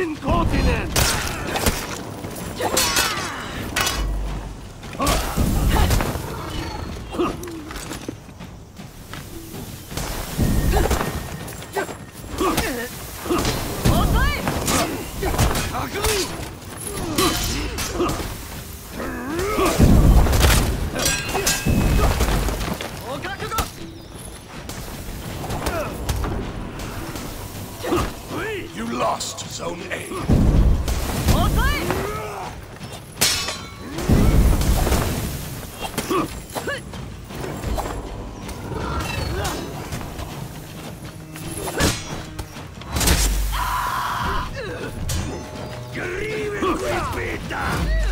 Incontinent! Agree! lost Zone A. All it with me,